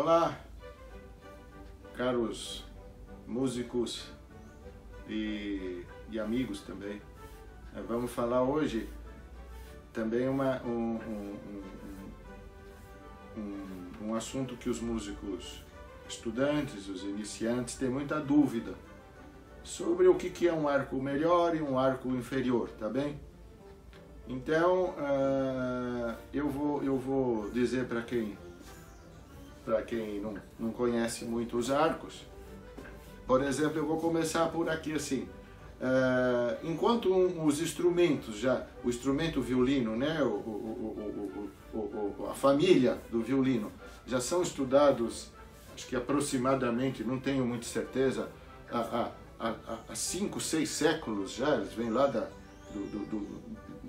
Olá, caros músicos e, e amigos também. Eh, Vamos falar hoje também uma, um, um, um, um, assunto que os músicos estudantes, os iniciantes, têm muita dúvida sobre o que, que é um arco melhor e um arco inferior, tá bem? Então, uh, eu, vou, eu vou dizer para quem para quem não, não conhece muito os arcos. Por exemplo, eu vou começar por aqui assim. Uh, enquanto um, os instrumentos já, o instrumento violino, né, o, o, o, a família do violino, já são estudados, acho que aproximadamente, não tenho muita certeza, há, há, há cinco, seis séculos já, eles vêm lá da, do, do,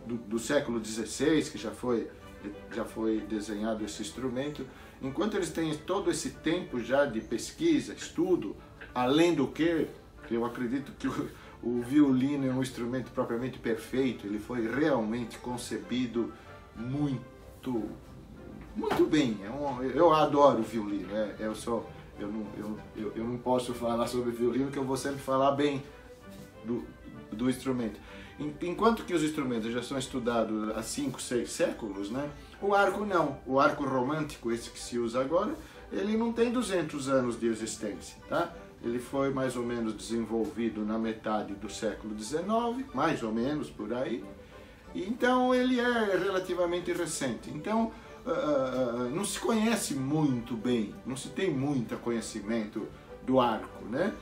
do, do século XVI, que já foi, já foi desenhado esse instrumento. Enquanto eles têm todo esse tempo já de pesquisa, estudo, além do que, eu acredito que o, o violino é um instrumento propriamente perfeito, ele foi realmente concebido muito, muito bem. É um, eu adoro o violino, é, eu, sou, eu, não, eu, eu, eu não posso falar sobre violino, que eu vou sempre falar bem do, do instrumento. Enquanto que os instrumentos já são estudados há 5, 6 séculos, né? O arco não. O arco romântico, esse que se usa agora, ele não tem 200 anos de existência. Tá? Ele foi mais ou menos desenvolvido na metade do século XIX, mais ou menos por aí. Então ele é relativamente recente. Então uh, não se conhece muito bem, não se tem muito conhecimento do arco, né?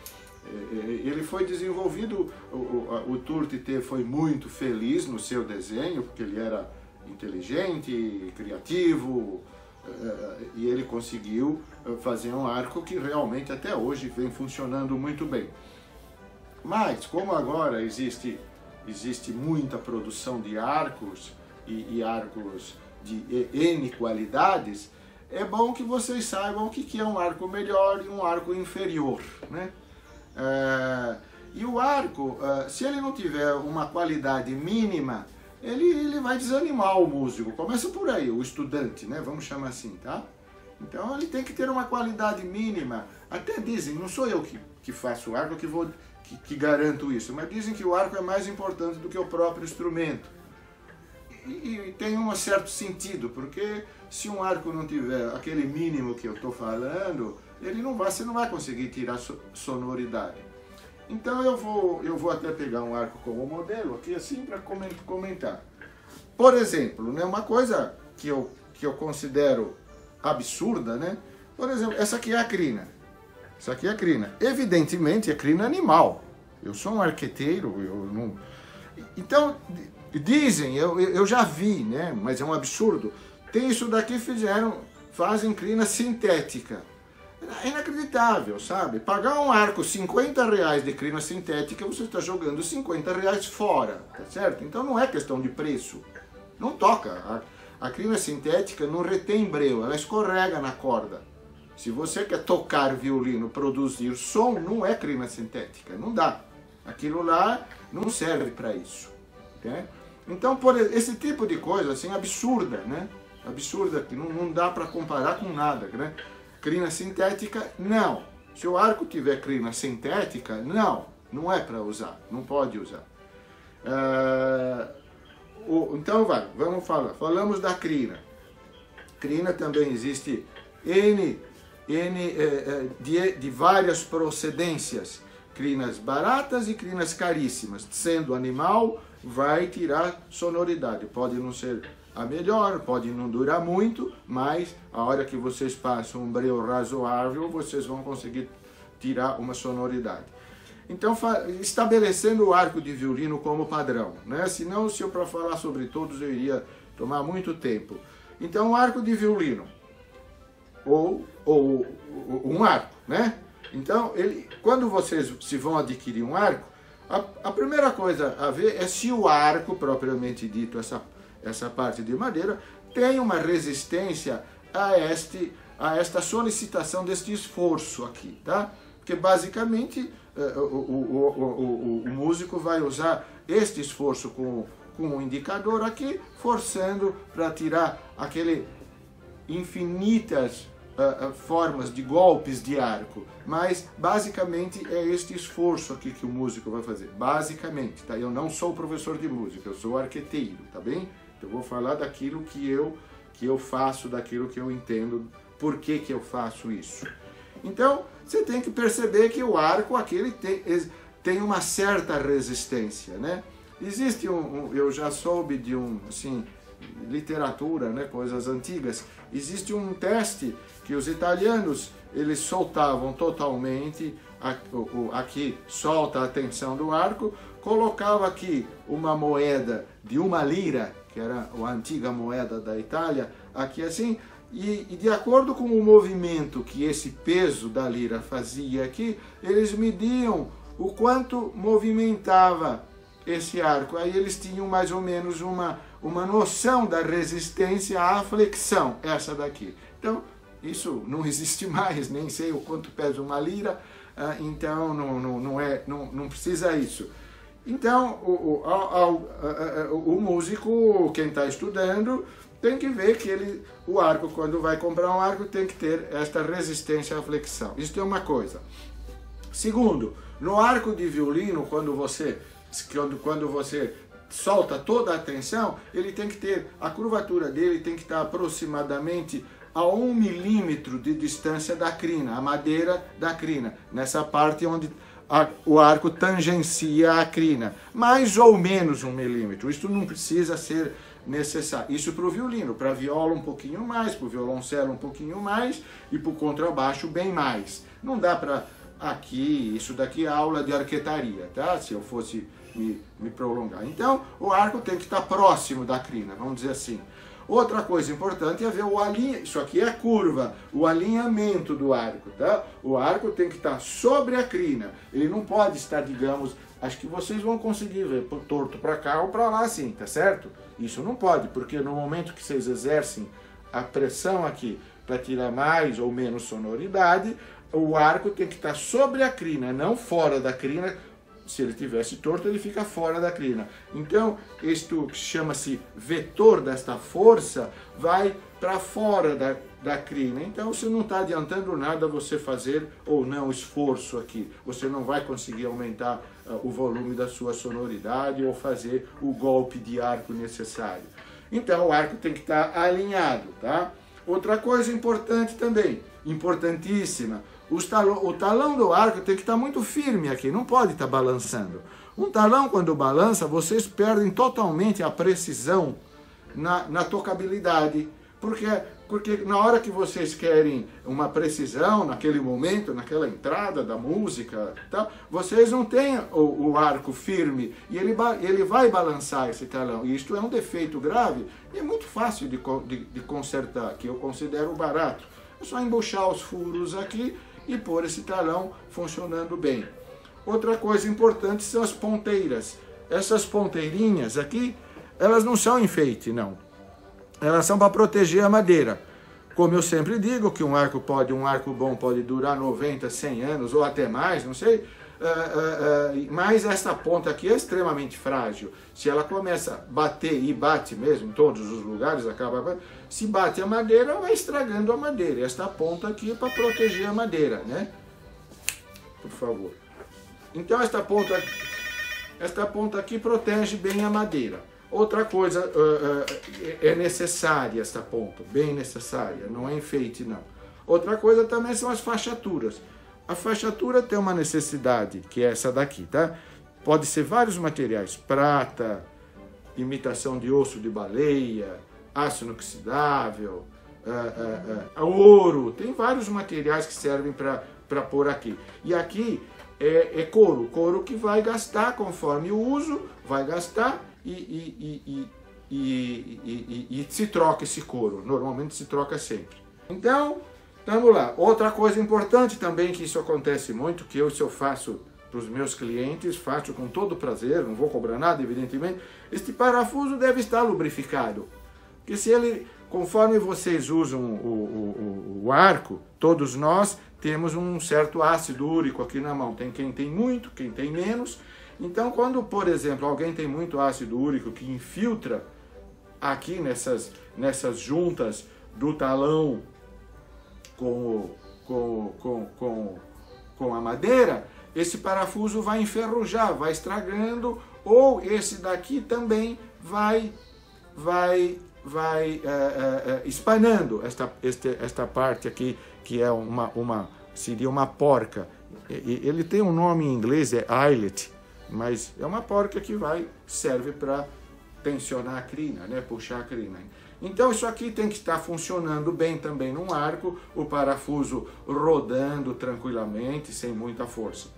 ele foi desenvolvido, o, o Turti foi muito feliz no seu desenho, porque ele era inteligente, criativo, e ele conseguiu fazer um arco que realmente até hoje vem funcionando muito bem. Mas, como agora existe, existe muita produção de arcos, e, e arcos de N qualidades, é bom que vocês saibam o que é um arco melhor e um arco inferior, né? Uh, e o arco, se ele não tiver uma qualidade mínima, ele, ele vai desanimar o músico. Começa por aí, o estudante, né? Vamos chamar assim, tá? Então ele tem que ter uma qualidade mínima. Até dizem, não sou eu que, que faço o arco que, vou, que, que garanto isso, mas dizem que o arco é mais importante do que o próprio instrumento. E, e tem um certo sentido, porque se um arco não tiver aquele mínimo que eu estou falando, ele não vai, você não vai conseguir tirar sonoridade. Então eu vou, eu vou até pegar um arco como modelo aqui assim para comentar. Por exemplo, né, uma coisa que eu, que eu considero absurda, né? Por exemplo, essa aqui é a crina. Essa aqui é a crina. Evidentemente é crina animal. Eu sou um arqueteiro, eu não... Então, dizem, eu, eu já vi, né? Mas é um absurdo. Tem isso daqui, fizeram, fazem crina sintética. É inacreditável, sabe? Pagar um arco 50 reais de crina sintética, você está jogando 50 reais fora, tá certo? Então não é questão de preço. Não toca. A, a crina sintética não retém breu, ela escorrega na corda. Se você quer tocar violino, produzir som, não é crina sintética, não dá. Aquilo lá não serve para isso. Okay? Então, por esse tipo de coisa, assim, absurda, né? Absurda, que não, não dá para comparar com nada, né? Crina sintética, não. Se o arco tiver crina sintética, não. Não é para usar, não pode usar. Uh, o, então vai, vamos falar. Falamos da crina. Crina também existe N, N eh, eh, de, de várias procedências. Crinas baratas e crinas caríssimas. Sendo animal, vai tirar sonoridade. Pode não ser a melhor, pode não durar muito, mas a hora que vocês passam um breu razoável, vocês vão conseguir tirar uma sonoridade. Então, estabelecendo o arco de violino como padrão, né? Senão, se eu para falar sobre todos, eu iria tomar muito tempo. Então, o arco de violino, ou, ou um arco, né? Então, ele, quando vocês se vão adquirir um arco, a, a primeira coisa a ver é se o arco, propriamente dito, essa essa parte de madeira, tem uma resistência a, este, a esta solicitação deste esforço aqui, tá? Porque basicamente eh, o, o, o, o, músico vai usar este esforço com, com o indicador aqui, forçando para tirar aquele infinitas uh, formas de golpes de arco, mas basicamente é este esforço aqui que o músico vai fazer. Basicamente, tá? Eu não sou professor de música, eu sou arqueteiro, tá bem? Eu vou falar daquilo que eu que eu faço, daquilo que eu entendo, por que, que eu faço isso. Então, você tem que perceber que o arco aquele tem, tem uma certa resistência, né? Existe um, um, eu já soube de um, assim, literatura, né, coisas antigas, existe um teste que os italianos eles soltavam totalmente aqui solta a tensão do arco, colocava aqui uma moeda de uma lira, que era a antiga moeda da Itália, aqui assim, e, e, de acordo com o movimento que esse peso da lira fazia aqui, eles mediam o quanto movimentava esse arco. Aí eles tinham mais ou menos uma, uma noção da resistência à flexão, essa daqui. Então, isso não existe mais, nem sei o quanto pesa uma lira, ah, então não, não, não, é, não, não precisa isso. Então, o, o, o, o músico, quem está estudando, tem que ver que ele, o arco, quando vai comprar um arco, tem que ter esta resistência à flexão. Isso é uma coisa. Segundo, no arco de violino, quando você, quando, quando você solta toda a tensão, ele tem que ter, a curvatura dele tem que estar aproximadamente a um milímetro de distância da crina, a madeira da crina, nessa parte onde a, o arco tangencia a crina, mais ou menos um milímetro. Isso não precisa ser necessário. Isso para o violino, para viola um pouquinho mais, para o violoncelo um pouquinho mais e para o contrabaixo bem mais. Não dá para aqui, isso daqui é aula de arquetaria, tá? Se eu fosse me, me prolongar. Então, o arco tem que estar próximo da crina, vamos dizer assim. Outra coisa importante é ver o alinhamento, isso aqui é curva, o alinhamento do arco, tá? O arco tem que estar sobre a crina, ele não pode estar, digamos, acho que vocês vão conseguir ver torto para cá ou para lá assim, tá certo? Isso não pode, porque no momento que vocês exercem a pressão aqui para tirar mais ou menos sonoridade, o arco tem que estar sobre a crina, não fora da crina, se ele tivesse torto, ele fica fora da crina. Então, isto que chama-se vetor desta força vai para fora da, da crina. Então, se não está adiantando nada você fazer ou não esforço aqui. Você não vai conseguir aumentar uh, o volume da sua sonoridade ou fazer o golpe de arco necessário. Então, o arco tem que estar tá alinhado, tá? Outra coisa importante também, importantíssima, talão, o talão do arco tem que estar muito firme aqui, não pode estar balançando. Um talão, quando balança, vocês perdem totalmente a precisão na, na tocabilidade. Porque, porque na hora que vocês querem uma precisão, naquele momento, naquela entrada da música, tá, vocês não têm o, o arco firme e ele, ele vai balançar esse talão. E isto é um defeito grave e é muito fácil de, de, de consertar, que eu considero barato. É só embuchar os furos aqui e pôr esse talão funcionando bem. Outra coisa importante são as ponteiras. Essas ponteirinhas aqui, elas não são enfeite, não. Elas são para proteger a madeira. Como eu sempre digo, que um arco pode, um arco bom pode durar 90, 100 anos ou até mais, não sei. Uh, uh, uh, mas essa ponta aqui é extremamente frágil. Se ela começa a bater e bate mesmo em todos os lugares, acaba se bate a madeira, vai estragando a madeira. Esta ponta aqui é para proteger a madeira, né? Por favor. Então esta ponta, esta ponta aqui protege bem a madeira. Outra coisa uh, é necessária esta ponta, bem necessária, não é enfeite não. Outra coisa também são as fachaturas. A fachatura tem uma necessidade, que é essa daqui, tá? Pode ser vários materiais, prata, imitação de osso de baleia, aço inoxidável, uh, uh, uh, ouro, tem vários materiais que servem para pôr aqui. E aqui é, é, couro, couro que vai gastar conforme o uso, vai gastar e, e, e, e, se troca esse couro. Normalmente se troca sempre. Então, vamos lá. Outra coisa importante também que isso acontece muito, que eu se eu faço para os meus clientes, faço com todo prazer, não vou cobrar nada, evidentemente, este parafuso deve estar lubrificado. Porque se ele, conforme vocês usam o, o, o arco, todos nós temos um certo ácido úrico aqui na mão. Tem quem tem muito, quem tem menos. Então, quando, por exemplo, alguém tem muito ácido úrico que infiltra aqui nessas, nessas juntas do talão com, com, com, com, com a madeira, esse parafuso vai enferrujar, vai estragando, ou esse daqui também vai, vai, vai é, é, espanando esta, este, esta parte aqui, que é uma, uma seria uma porca. Ele tem um nome em inglês, é eyelet, mas é uma porca que vai, serve para tensionar a crina, né? puxar a crina. Então isso aqui tem que estar funcionando bem também num arco, o parafuso rodando tranquilamente, sem muita força.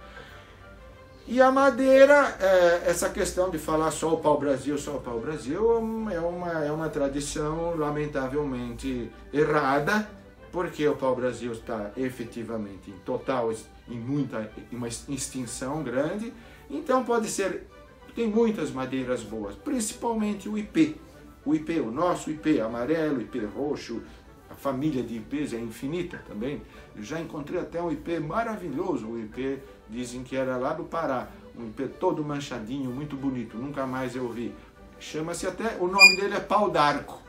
E a madeira, é, essa questão de falar só o pau-brasil, só o pau-brasil, é uma, é uma tradição lamentavelmente errada, porque o pau-brasil está efetivamente em total, em muita, em uma extinção grande, então pode ser, tem muitas madeiras boas, principalmente o IP, o IP, o nosso IP amarelo, IP roxo, a família de IPs é infinita também. Eu já encontrei até um IP maravilhoso, o IP dizem que era lá do Pará, um IP todo manchadinho, muito bonito, nunca mais eu vi. Chama-se até, o nome dele é pau d'arco,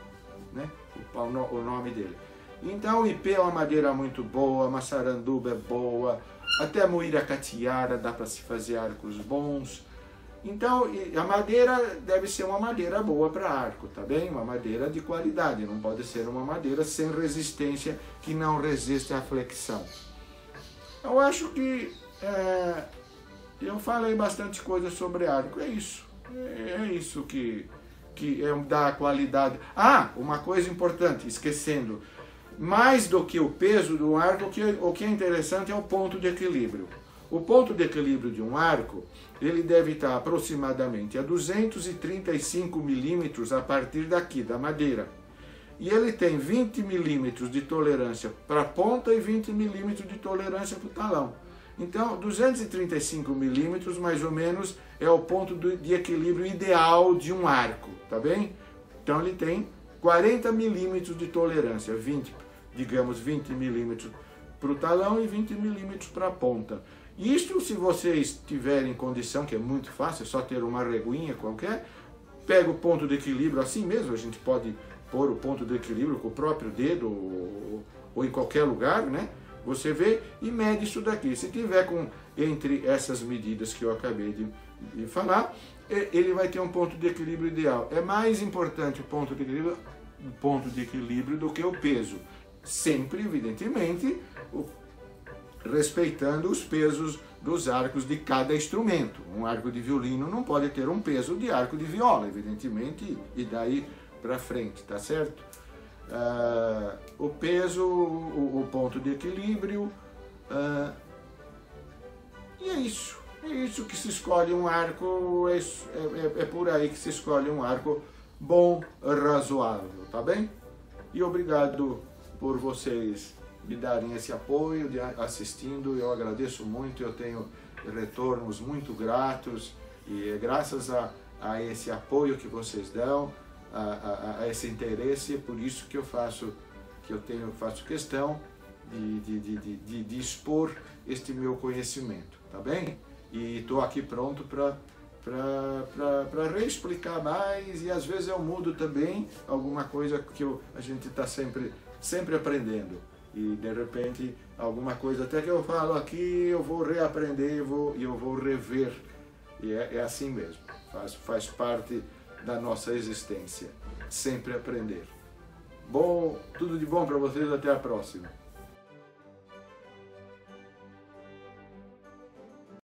né? O, o nome dele. Então o IP é uma madeira muito boa, maçaranduba é boa, até moíra catiara dá para se fazer arcos bons. Então, a madeira deve ser uma madeira boa para arco, tá bem? Uma madeira de qualidade, não pode ser uma madeira sem resistência, que não resiste à flexão. Eu acho que é, eu falei bastante coisa sobre arco, é isso. É, é isso que, que é, dá qualidade. Ah, uma coisa importante, esquecendo. Mais do que o peso do arco, o que, o que é interessante é o ponto de equilíbrio. O ponto de equilíbrio de um arco, ele deve estar aproximadamente a 235 milímetros a partir daqui, da madeira. E ele tem 20 milímetros de tolerância para a ponta e 20 milímetros de tolerância para o talão. Então, 235 milímetros, mais ou menos, é o ponto de equilíbrio ideal de um arco, tá bem? Então, ele tem 40 milímetros de tolerância, 20, digamos, 20 milímetros para o talão e 20 milímetros para a ponta. Isto, se vocês tiverem condição, que é muito fácil, é só ter uma reguinha qualquer, pega o ponto de equilíbrio assim mesmo, a gente pode pôr o ponto de equilíbrio com o próprio dedo ou, ou em qualquer lugar, né? Você vê e mede isso daqui. Se tiver com entre essas medidas que eu acabei de, de falar, ele vai ter um ponto de equilíbrio ideal. É mais importante o ponto de equilíbrio, ponto de equilíbrio do que o peso. Sempre, evidentemente, o respeitando os pesos dos arcos de cada instrumento. Um arco de violino não pode ter um peso de arco de viola, evidentemente, e daí para frente, tá certo? Uh, o peso, o, o, ponto de equilíbrio, uh, e é isso. É isso que se escolhe um arco, é, é, é por aí que se escolhe um arco bom, razoável, tá bem? E obrigado por vocês me darem esse apoio de assistindo. Eu agradeço muito, eu tenho retornos muito gratos e é graças a, a esse apoio que vocês dão, a, a, a, esse interesse, é por isso que eu faço, que eu tenho, faço questão de, de, de, de, de expor este meu conhecimento, tá bem? E estou aqui pronto para para reexplicar mais e às vezes eu mudo também alguma coisa que eu, a gente está sempre, sempre aprendendo e de repente alguma coisa até que eu falo aqui eu vou reaprender e vou, eu vou rever. E é, é assim mesmo. Faz, faz parte da nossa existência. Sempre aprender. Bom tudo de bom para vocês até a próxima